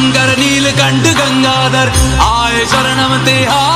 हर शिव शंकर नीलकंठ गंगाधर आए शरणम ते हार